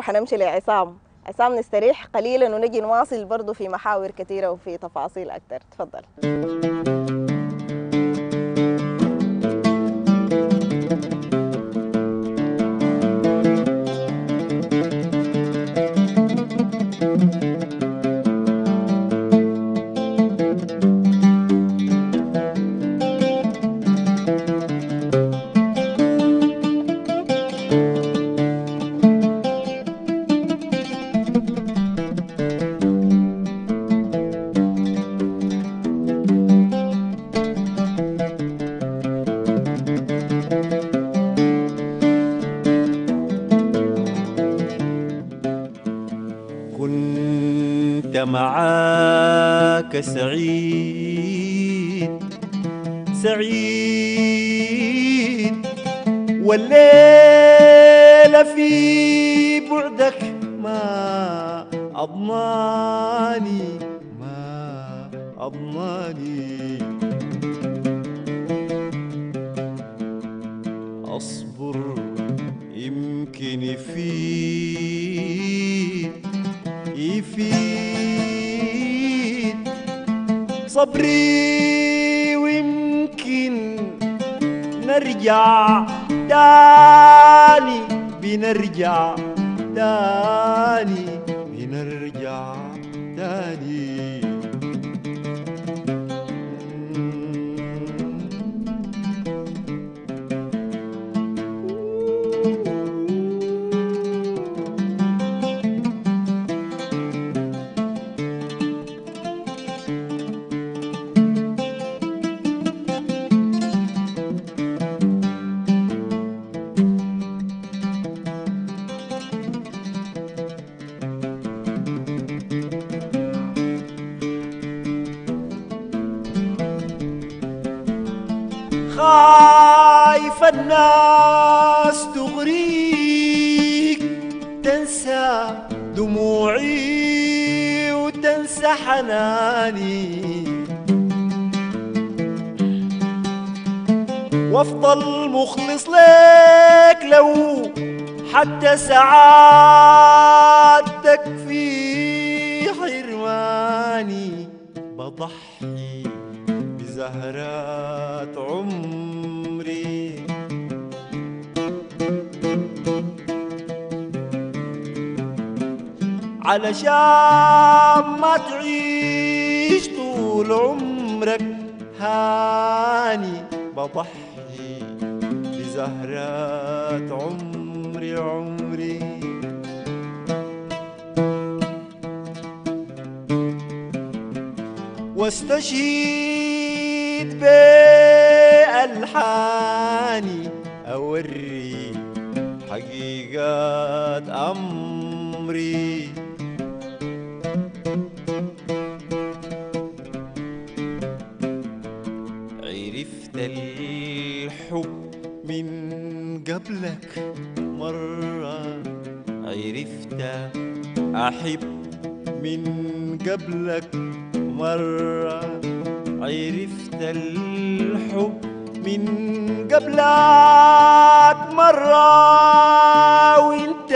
حنمشي لعصام. عصام نستريح قليلا ونجي نواصل برضو في محاور كثيرة وفي تفاصيل أكثر. تفضل. معاك سعيد سعيد. والليلة في بعدك ما أضماني ما أضماني أصبر يمكن يفيد صبري ويمكن نرجع تاني. بنرجع تاني. خايف الناس تغريك تنسى دموعي وتنسى حناني. وافضل مخلص لك لو حتى سعادتك في حرماني. بضحي بزهرات عمري. علشان ما تعيش طول عمرك. هاني بضحي بزهرات عمري عمري. واستشهد بألحاني أوري حقيقات أمري. عرفت الحب من قبلك مرة. عرفت أحب من قبلك مرة. عرفت الحب من قبلك مرة. وانت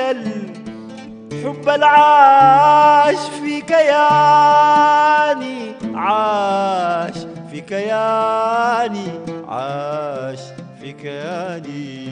الحب العاش في كياني عاش في كياني عاش في كياني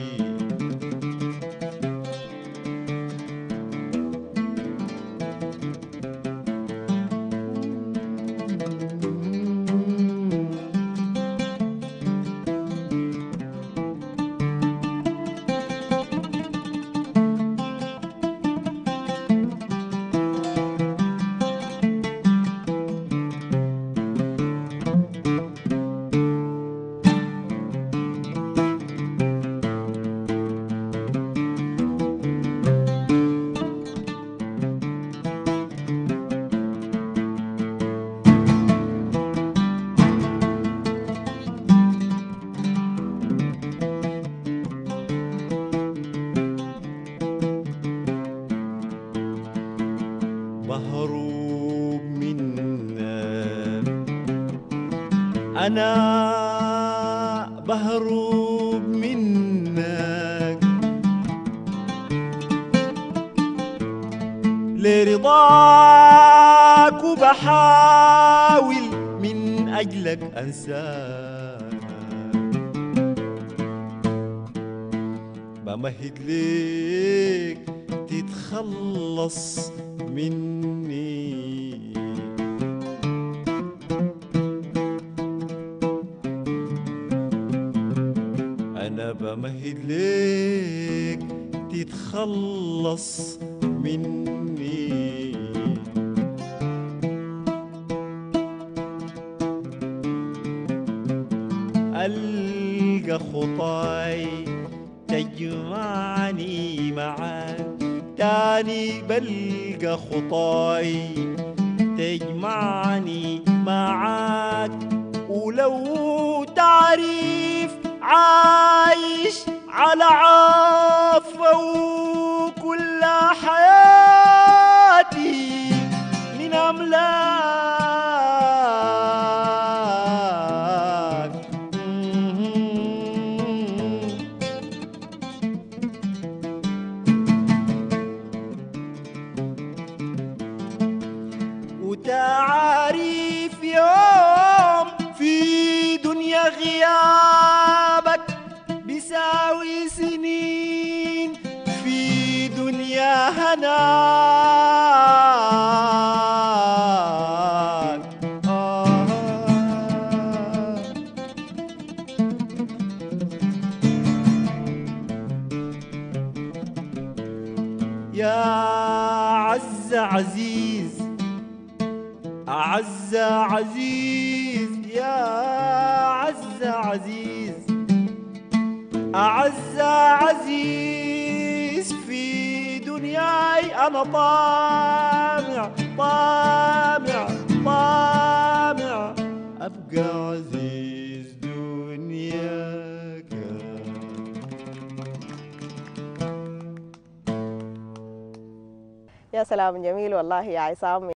منك أنا بهروب منك. لرضاك وبحاول من أجلك أنساك. بمهد ليك تتخلص مني. تتخلص مني. ألقى خطاي تجمعني معاك تاني بلقى خطاي تجمعني معاك. ولو تعريف عايش على عافة آه يا عز عزيز أعز عزيز يا عز عزيز أعز عزيز. أنا طامع طامع طامع. أبقى عزيز دنياك. يا سلام جميل والله يا عصام.